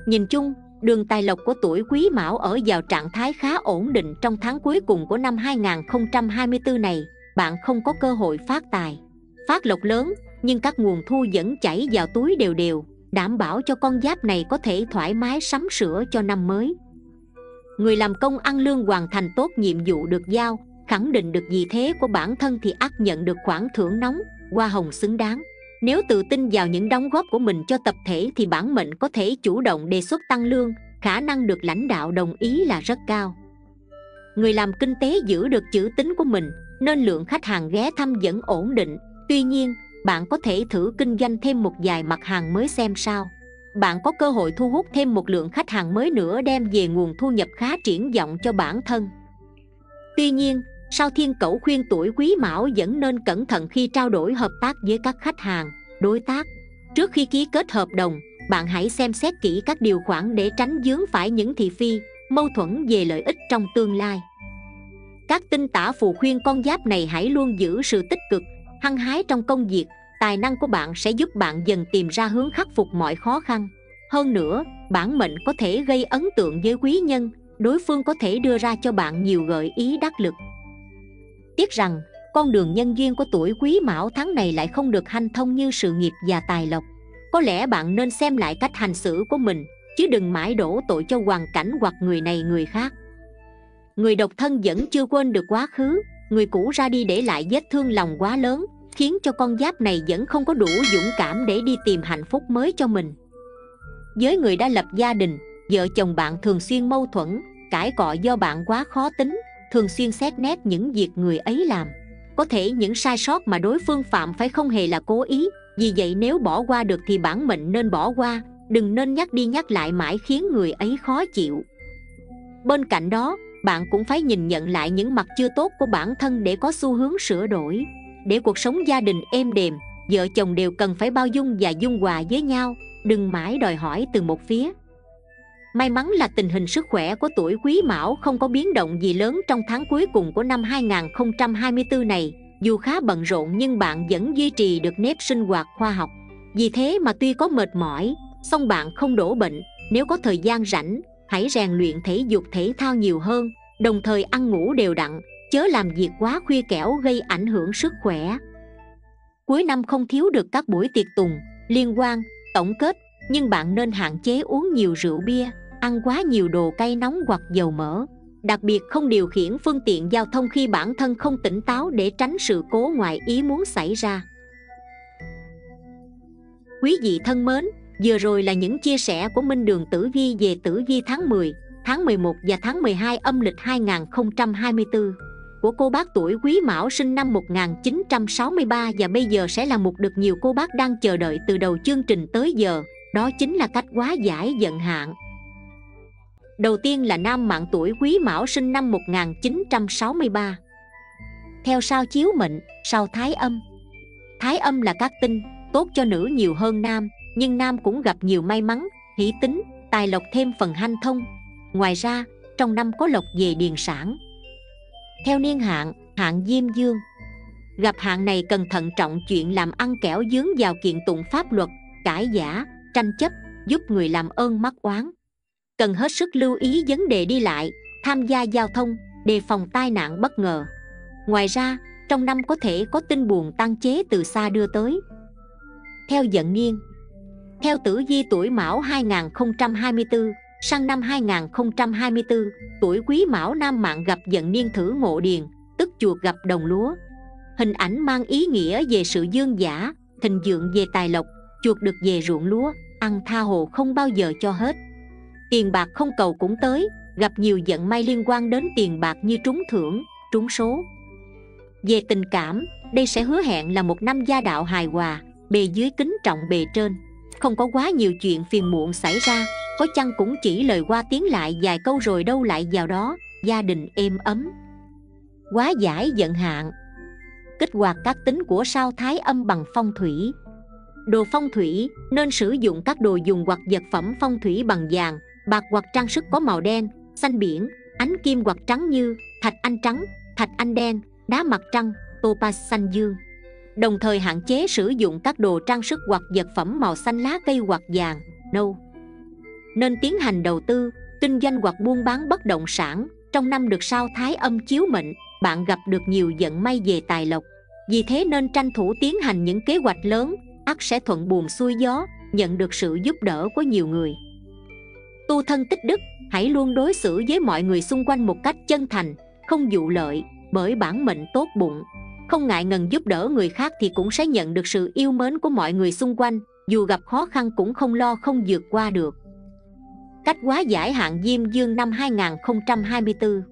Nhìn chung, đường tài lộc của tuổi quý mão ở vào trạng thái khá ổn định trong tháng cuối cùng của năm 2024 này, bạn không có cơ hội phát tài. Phát lộc lớn, nhưng các nguồn thu vẫn chảy vào túi đều đều đảm bảo cho con giáp này có thể thoải mái sắm sửa cho năm mới. Người làm công ăn lương hoàn thành tốt nhiệm vụ được giao, khẳng định được vị thế của bản thân thì ắt nhận được khoản thưởng nóng, hoa hồng xứng đáng. Nếu tự tin vào những đóng góp của mình cho tập thể thì bản mệnh có thể chủ động đề xuất tăng lương, khả năng được lãnh đạo đồng ý là rất cao. Người làm kinh tế giữ được chữ tính của mình, nên lượng khách hàng ghé thăm vẫn ổn định. Tuy nhiên bạn có thể thử kinh doanh thêm một vài mặt hàng mới xem sao. Bạn có cơ hội thu hút thêm một lượng khách hàng mới nữa đem về nguồn thu nhập khá triển vọng cho bản thân. Tuy nhiên sao thiên cẩu khuyên tuổi quý mão vẫn nên cẩn thận khi trao đổi hợp tác với các khách hàng, đối tác. Trước khi ký kết hợp đồng, bạn hãy xem xét kỹ các điều khoản để tránh dướng phải những thị phi, mâu thuẫn về lợi ích trong tương lai. Các tinh tả phù khuyên con giáp này hãy luôn giữ sự tích cực hăng hái trong công việc, tài năng của bạn sẽ giúp bạn dần tìm ra hướng khắc phục mọi khó khăn. Hơn nữa, bản mệnh có thể gây ấn tượng với quý nhân, đối phương có thể đưa ra cho bạn nhiều gợi ý đắc lực. Tiếc rằng, con đường nhân duyên của tuổi quý mão tháng này lại không được hanh thông như sự nghiệp và tài lộc. Có lẽ bạn nên xem lại cách hành xử của mình, chứ đừng mãi đổ tội cho hoàn cảnh hoặc người này người khác. Người độc thân vẫn chưa quên được quá khứ người cũ ra đi để lại vết thương lòng quá lớn, khiến cho con giáp này vẫn không có đủ dũng cảm để đi tìm hạnh phúc mới cho mình. Với người đã lập gia đình, vợ chồng bạn thường xuyên mâu thuẫn, cãi cọ do bạn quá khó tính, thường xuyên xét nét những việc người ấy làm. Có thể những sai sót mà đối phương phạm phải không hề là cố ý, vì vậy nếu bỏ qua được thì bản mệnh nên bỏ qua, đừng nên nhắc đi nhắc lại mãi khiến người ấy khó chịu. Bên cạnh đó bạn cũng phải nhìn nhận lại những mặt chưa tốt của bản thân để có xu hướng sửa đổi. Để cuộc sống gia đình êm đềm vợ chồng đều cần phải bao dung và dung hòa với nhau đừng mãi đòi hỏi từ một phía. May mắn là tình hình sức khỏe của tuổi quý mão không có biến động gì lớn trong tháng cuối cùng của năm 2024 này Dù khá bận rộn nhưng bạn vẫn duy trì được nếp sinh hoạt khoa học. Vì thế mà tuy có mệt mỏi, song bạn không đổ bệnh Nếu có thời gian rảnh, hãy rèn luyện thể dục thể thao nhiều hơn Đồng thời ăn ngủ đều đặn, chớ làm việc quá khuya kẻo gây ảnh hưởng sức khỏe. Cuối năm không thiếu được các buổi tiệc tùng, liên quan, tổng kết Nhưng bạn nên hạn chế uống nhiều rượu bia ăn quá nhiều đồ cay nóng hoặc dầu mỡ. Đặc biệt không điều khiển phương tiện giao thông khi bản thân không tỉnh táo để tránh sự cố ngoại ý muốn xảy ra. Quý vị thân mến vừa rồi là những chia sẻ của Minh Đường Tử Vi về Tử Vi tháng 10, tháng 11 và tháng 12 âm lịch 2024 của cô bác tuổi Quý Mão sinh năm 1963 và bây giờ sẽ là một được nhiều cô bác đang chờ đợi từ đầu chương trình tới giờ, đó chính là cách quá giải giận hạn. Đầu tiên là nam mạng tuổi quý mão sinh năm 1963 Theo sao chiếu mệnh, sao thái âm? Thái âm là các tinh, tốt cho nữ nhiều hơn nam. Nhưng nam cũng gặp nhiều may mắn, hỷ tính, tài lộc thêm phần hanh thông. Ngoài ra, trong năm có lộc về điền sản. Theo niên hạn, hạn diêm dương. Gặp hạn này cần thận trọng chuyện làm ăn kẻo dướng vào kiện tụng pháp luật cãi giả tranh chấp giúp người làm ơn mắc oán. Cần hết sức lưu ý vấn đề đi lại tham gia giao thông đề phòng tai nạn bất ngờ. Ngoài ra trong năm có thể có tin buồn tăng chế từ xa đưa tới. Theo dẫn niên theo tử vi tuổi Mão 2024 sang năm 2024 tuổi Quý Mão Nam Mạng gặp vận niên thử ngộ điền, tức chuột gặp đồng lúa. Hình ảnh mang ý nghĩa về sự dương giả, thịnh vượng về tài lộc, chuột được về ruộng lúa, ăn tha hồ không bao giờ cho hết. Tiền bạc không cầu cũng tới, gặp nhiều vận may liên quan đến tiền bạc như trúng thưởng, trúng số. Về tình cảm, đây sẽ hứa hẹn là một năm gia đạo hài hòa, bề dưới kính trọng bề trên không có quá nhiều chuyện phiền muộn xảy ra, có chăng cũng chỉ lời qua tiếng lại vài câu rồi đâu lại vào đó, gia đình êm ấm. Quá giải giận hạn. Kích hoạt các tính của sao thái âm bằng phong thủy. Đồ phong thủy nên sử dụng các đồ dùng hoặc vật phẩm phong thủy bằng vàng, bạc hoặc trang sức có màu đen, xanh biển, ánh kim hoặc trắng như, thạch anh trắng, thạch anh đen, đá mặt trăng, topaz xanh dương đồng thời hạn chế sử dụng các đồ trang sức hoặc vật phẩm màu xanh lá cây hoặc vàng, nâu. Nên tiến hành đầu tư, kinh doanh hoặc buôn bán bất động sản. Trong năm được sao thái âm chiếu mệnh, bạn gặp được nhiều vận may về tài lộc. Vì thế nên tranh thủ tiến hành những kế hoạch lớn, ắt sẽ thuận buồm xuôi gió, nhận được sự giúp đỡ của nhiều người. Tu thân tích đức, hãy luôn đối xử với mọi người xung quanh một cách chân thành, không dụ lợi, bởi bản mệnh tốt bụng không ngại ngần giúp đỡ người khác thì cũng sẽ nhận được sự yêu mến của mọi người xung quanh, dù gặp khó khăn cũng không lo không vượt qua được. Cách hóa giải hạn diêm dương năm 2024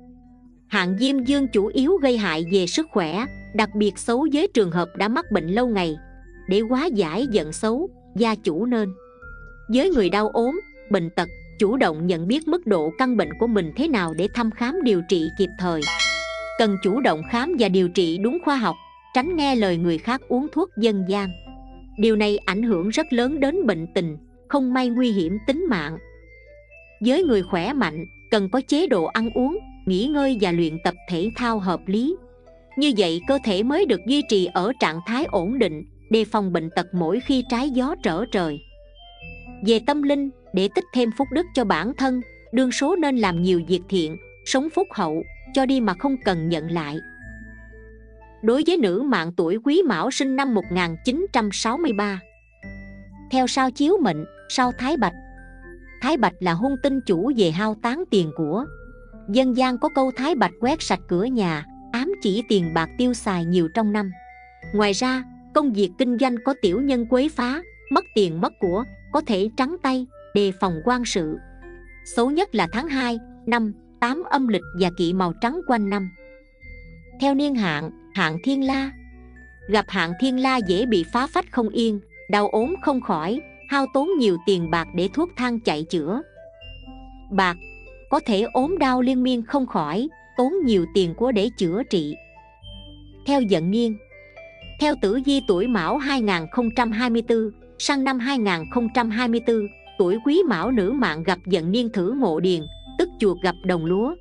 hạn diêm dương chủ yếu gây hại về sức khỏe, đặc biệt xấu với trường hợp đã mắc bệnh lâu ngày. Để hóa giải giận xấu, gia chủ nên với người đau ốm, bệnh tật, chủ động nhận biết mức độ căn bệnh của mình thế nào để thăm khám điều trị kịp thời cần chủ động khám và điều trị đúng khoa học, tránh nghe lời người khác uống thuốc dân gian. Điều này ảnh hưởng rất lớn đến bệnh tình, không may nguy hiểm tính mạng. Với người khỏe mạnh, cần có chế độ ăn uống, nghỉ ngơi và luyện tập thể thao hợp lý. Như vậy, cơ thể mới được duy trì ở trạng thái ổn định, đề phòng bệnh tật mỗi khi trái gió trở trời. Về tâm linh, để tích thêm phúc đức cho bản thân, đương số nên làm nhiều việc thiện, sống phúc hậu cho đi mà không cần nhận lại. Đối với nữ mạng tuổi quý mão sinh năm 1963 theo sao chiếu mệnh sao thái bạch. Thái bạch là hung tinh chủ về hao tán tiền của. Dân gian có câu thái bạch quét sạch cửa nhà ám chỉ tiền bạc tiêu xài nhiều trong năm. Ngoài ra công việc kinh doanh có tiểu nhân quấy phá mất tiền mất của có thể trắng tay đề phòng quan sự. Xấu nhất là tháng 2, năm 8 âm lịch và kỵ màu trắng quanh năm. Theo niên hạn hạn thiên la. Gặp hạn thiên la dễ bị phá phách không yên, đau ốm không khỏi, hao tốn nhiều tiền bạc để thuốc thang chạy chữa. Bạc, có thể ốm đau liên miên không khỏi, tốn nhiều tiền của để chữa trị. Theo dẫn nghiêng theo tử vi tuổi Mão 2024 sang năm 2024 tuổi Quý Mão nữ mạng gặp vận niên thử ngộ điền tức chuột gặp đồng lúa.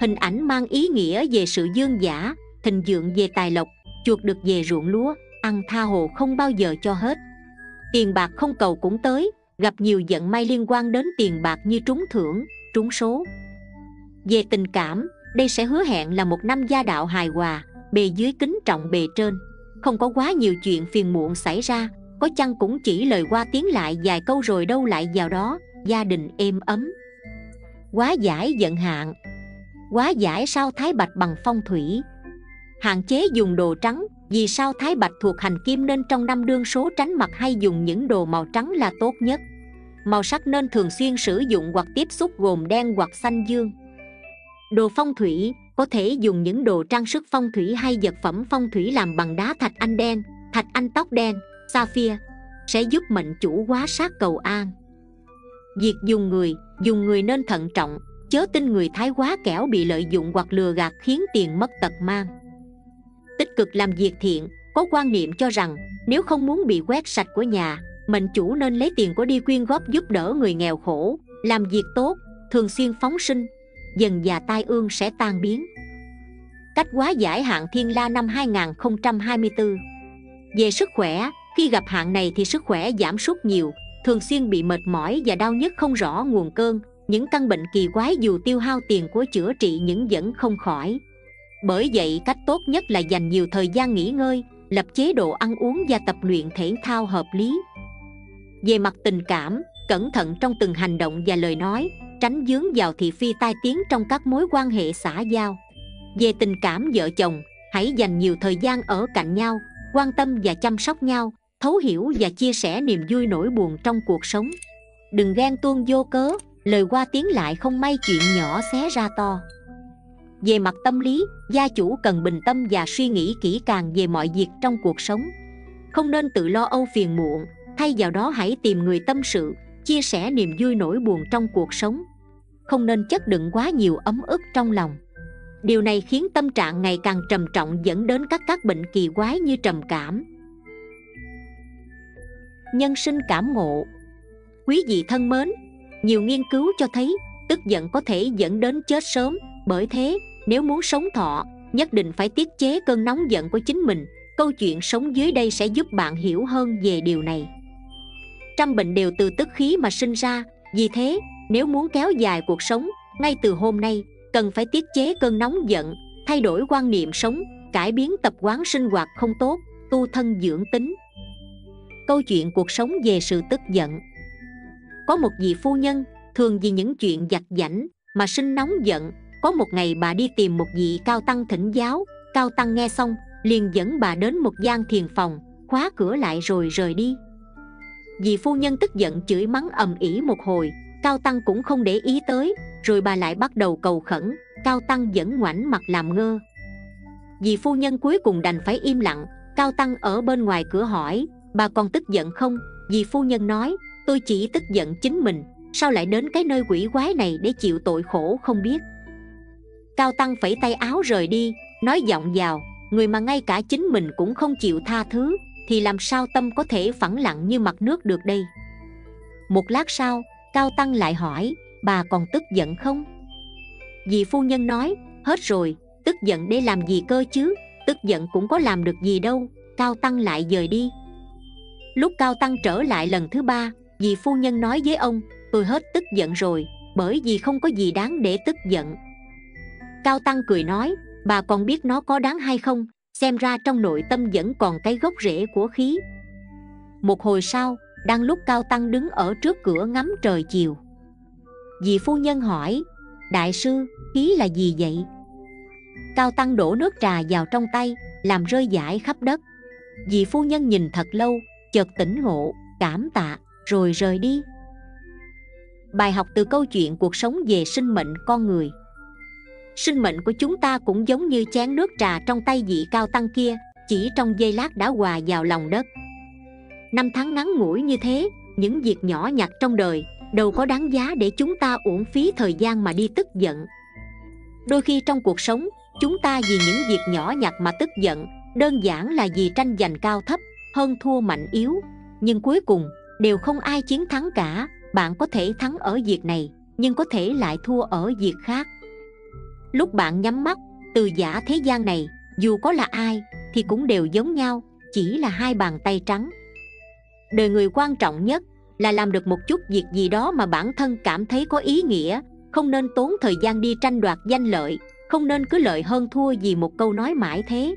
Hình ảnh mang ý nghĩa về sự dương giả, thịnh vượng về tài lộc, chuột được về ruộng lúa, ăn tha hồ không bao giờ cho hết. Tiền bạc không cầu cũng tới, gặp nhiều vận may liên quan đến tiền bạc như trúng thưởng, trúng số. Về tình cảm, đây sẽ hứa hẹn là một năm gia đạo hài hòa, bề dưới kính trọng bề trên. Không có quá nhiều chuyện phiền muộn xảy ra, có chăng cũng chỉ lời qua tiếng lại vài câu rồi đâu lại vào đó, gia đình êm ấm quá giải vận hạn. Quá giải sao thái bạch bằng phong thủy. Hạn chế dùng đồ trắng, vì sao thái bạch thuộc hành kim nên trong năm đương số tránh mặt hay dùng những đồ màu trắng là tốt nhất. Màu sắc nên thường xuyên sử dụng hoặc tiếp xúc gồm đen hoặc xanh dương. Đồ phong thủy, có thể dùng những đồ trang sức phong thủy hay vật phẩm phong thủy làm bằng đá thạch anh đen, thạch anh tóc đen sapphire sẽ giúp mệnh chủ hóa sát cầu an việc dùng người dùng người nên thận trọng chớ tin người thái quá kẻo bị lợi dụng hoặc lừa gạt khiến tiền mất tật mang. Tích cực làm việc thiện có quan niệm cho rằng nếu không muốn bị quét sạch của nhà mệnh chủ nên lấy tiền của đi quyên góp giúp đỡ người nghèo khổ làm việc tốt thường xuyên phóng sinh dần già tai ương sẽ tan biến. Cách hóa giải hạn thiên la năm 2024 Về sức khỏe, khi gặp hạn này thì sức khỏe giảm sút nhiều Thường xuyên bị mệt mỏi và đau nhức không rõ nguồn cơn. Những căn bệnh kỳ quái dù tiêu hao tiền của chữa trị nhưng vẫn không khỏi. Bởi vậy cách tốt nhất là dành nhiều thời gian nghỉ ngơi Lập chế độ ăn uống và tập luyện thể thao hợp lý. Về mặt tình cảm, cẩn thận trong từng hành động và lời nói Tránh dướng vào thị phi tai tiếng trong các mối quan hệ xã giao. Về tình cảm vợ chồng hãy dành nhiều thời gian ở cạnh nhau quan tâm và chăm sóc nhau thấu hiểu và chia sẻ niềm vui nỗi buồn trong cuộc sống. Đừng ghen tuông vô cớ, lời qua tiếng lại không may chuyện nhỏ xé ra to. Về mặt tâm lý, gia chủ cần bình tâm và suy nghĩ kỹ càng về mọi việc trong cuộc sống. Không nên tự lo âu phiền muộn, thay vào đó hãy tìm người tâm sự, chia sẻ niềm vui nỗi buồn trong cuộc sống. Không nên chất đựng quá nhiều ấm ức trong lòng. Điều này khiến tâm trạng ngày càng trầm trọng dẫn đến các các bệnh kỳ quái như trầm cảm nhân sinh cảm ngộ. Quý vị thân mến, nhiều nghiên cứu cho thấy tức giận có thể dẫn đến chết sớm. Bởi thế, nếu muốn sống thọ, nhất định phải tiết chế cơn nóng giận của chính mình. Câu chuyện sống dưới đây sẽ giúp bạn hiểu hơn về điều này. Trăm bệnh đều từ tức khí mà sinh ra. Vì thế, nếu muốn kéo dài cuộc sống, ngay từ hôm nay, cần phải tiết chế cơn nóng giận, thay đổi quan niệm sống, cải biến tập quán sinh hoạt không tốt, tu thân dưỡng tính câu chuyện cuộc sống về sự tức giận. Có một vị phu nhân, thường vì những chuyện giặt giảnh mà sinh nóng giận, có một ngày bà đi tìm một vị cao tăng thỉnh giáo. Cao tăng nghe xong, liền dẫn bà đến một gian thiền phòng, khóa cửa lại rồi rời đi. Vị phu nhân tức giận chửi mắng ầm ĩ một hồi, cao tăng cũng không để ý tới, rồi bà lại bắt đầu cầu khẩn, cao tăng vẫn ngoảnh mặt làm ngơ. Vì phu nhân cuối cùng đành phải im lặng, cao tăng ở bên ngoài cửa hỏi bà còn tức giận không? Vì phu nhân nói, tôi chỉ tức giận chính mình, sao lại đến cái nơi quỷ quái này để chịu tội khổ không biết? Cao tăng phẩy tay áo rời đi, nói giọng vào, người mà ngay cả chính mình cũng không chịu tha thứ, thì làm sao tâm có thể phẳng lặng như mặt nước được đây? Một lát sau, cao tăng lại hỏi, bà còn tức giận không? Vì phu nhân nói, hết rồi, tức giận để làm gì cơ chứ? Tức giận cũng có làm được gì đâu. Cao tăng lại dời đi lúc cao tăng trở lại lần thứ ba dì phu nhân nói với ông, tôi hết tức giận rồi, bởi vì không có gì đáng để tức giận. Cao tăng cười nói, bà còn biết nó có đáng hay không? Xem ra trong nội tâm vẫn còn cái gốc rễ của khí. Một hồi sau, đang lúc cao tăng đứng ở trước cửa ngắm trời chiều dì phu nhân hỏi, đại sư, khí là gì vậy? Cao tăng đổ nước trà vào trong tay, làm rơi dãi khắp đất. Dì phu nhân nhìn thật lâu chợt tỉnh ngộ, cảm tạ, rồi rời đi. Bài học từ câu chuyện cuộc sống về sinh mệnh con người. Sinh mệnh của chúng ta cũng giống như chén nước trà trong tay vị cao tăng kia, chỉ trong giây lát đã hòa vào lòng đất. Năm tháng ngắn ngủi như thế, những việc nhỏ nhặt trong đời đâu có đáng giá để chúng ta uổng phí thời gian mà đi tức giận. Đôi khi trong cuộc sống, chúng ta vì những việc nhỏ nhặt mà tức giận, đơn giản là vì tranh giành cao thấp hơn thua mạnh yếu. Nhưng cuối cùng, đều không ai chiến thắng cả. Bạn có thể thắng ở việc này, nhưng có thể lại thua ở việc khác. Lúc bạn nhắm mắt, từ giả thế gian này, dù có là ai, thì cũng đều giống nhau, chỉ là hai bàn tay trắng. Đời người quan trọng nhất là làm được một chút việc gì đó mà bản thân cảm thấy có ý nghĩa. Không nên tốn thời gian đi tranh đoạt danh lợi, không nên cứ lợi hơn thua vì một câu nói mãi thế.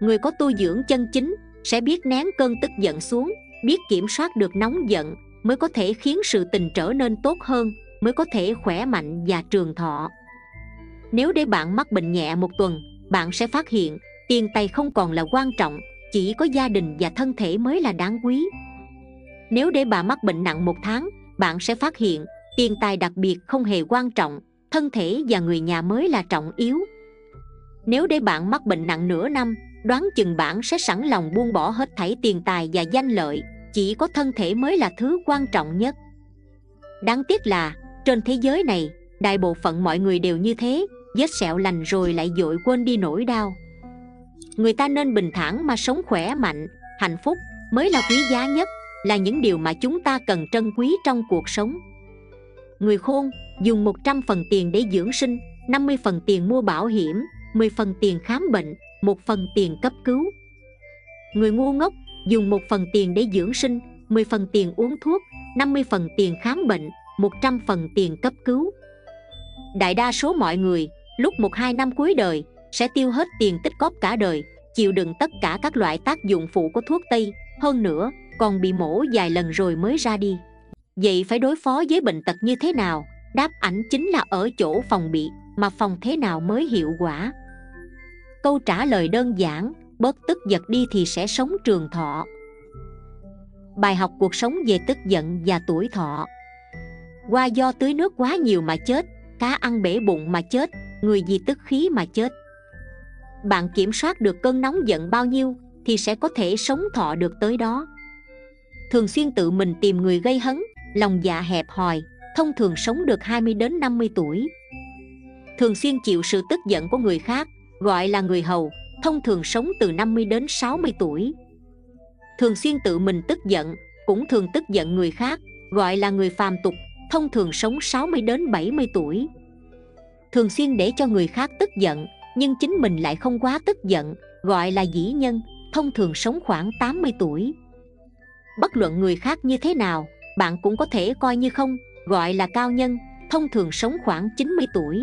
Người có tu dưỡng chân chính sẽ biết nén cơn tức giận xuống, biết kiểm soát được nóng giận, mới có thể khiến sự tình trở nên tốt hơn, mới có thể khỏe mạnh và trường thọ. Nếu để bạn mắc bệnh nhẹ một tuần, bạn sẽ phát hiện, tiền tài không còn là quan trọng, chỉ có gia đình và thân thể mới là đáng quý. Nếu để bà mắc bệnh nặng một tháng, bạn sẽ phát hiện, tiền tài đặc biệt không hề quan trọng, thân thể và người nhà mới là trọng yếu. Nếu để bạn mắc bệnh nặng nửa năm đoán chừng bạn sẽ sẵn lòng buông bỏ hết thảy tiền tài và danh lợi chỉ có thân thể mới là thứ quan trọng nhất. Đáng tiếc là trên thế giới này đại bộ phận mọi người đều như thế vết sẹo lành rồi lại dội quên đi nỗi đau. Người ta nên bình thản mà sống khỏe mạnh hạnh phúc mới là quý giá nhất là những điều mà chúng ta cần trân quý trong cuộc sống. Người khôn dùng 100 phần tiền để dưỡng sinh 50 phần tiền mua bảo hiểm 10 phần tiền khám bệnh, một phần tiền cấp cứu. Người ngu ngốc dùng một phần tiền để dưỡng sinh, 10 phần tiền uống thuốc, 50 phần tiền khám bệnh, 100 phần tiền cấp cứu. Đại đa số mọi người, lúc 1-2 năm cuối đời, sẽ tiêu hết tiền tích cóp cả đời, chịu đựng tất cả các loại tác dụng phụ của thuốc Tây, hơn nữa còn bị mổ vài lần rồi mới ra đi. Vậy phải đối phó với bệnh tật như thế nào? Đáp ảnh chính là ở chỗ phòng bị, mà phòng thế nào mới hiệu quả? Câu trả lời đơn giản, bớt tức giận đi thì sẽ sống trường thọ. Bài học cuộc sống về tức giận và tuổi thọ. Qua do tưới nước quá nhiều mà chết, cá ăn bể bụng mà chết, người vì tức khí mà chết. Bạn kiểm soát được cơn nóng giận bao nhiêu thì sẽ có thể sống thọ được tới đó. Thường xuyên tự mình tìm người gây hấn lòng dạ hẹp hòi thông thường sống được 20 đến 50 tuổi. Thường xuyên chịu sự tức giận của người khác gọi là người hầu, thông thường sống từ 50 đến 60 tuổi. Thường xuyên tự mình tức giận, cũng thường tức giận người khác, gọi là người phàm tục, thông thường sống 60 đến 70 tuổi. Thường xuyên để cho người khác tức giận, nhưng chính mình lại không quá tức giận, gọi là dĩ nhân, thông thường sống khoảng 80 tuổi. Bất luận người khác như thế nào, bạn cũng có thể coi như không, gọi là cao nhân, thông thường sống khoảng 90 tuổi.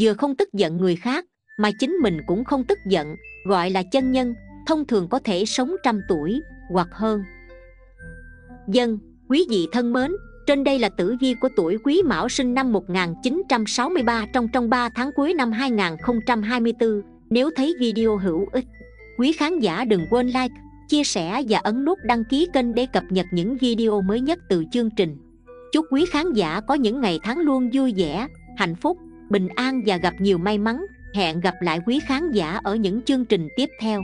Vừa không tức giận người khác mà chính mình cũng không tức giận gọi là chân nhân thông thường có thể sống trăm tuổi hoặc hơn dân quý vị thân mến trên đây là tử vi của tuổi Quý Mão sinh năm 1963 trong trong 3 tháng cuối năm 2024. Nếu thấy video hữu ích, quý khán giả đừng quên like, chia sẻ và ấn nút đăng ký kênh để cập nhật những video mới nhất từ chương trình. Chúc quý khán giả có những ngày tháng luôn vui vẻ, hạnh phúc, bình an và gặp nhiều may mắn. Hẹn gặp lại quý khán giả ở những chương trình tiếp theo.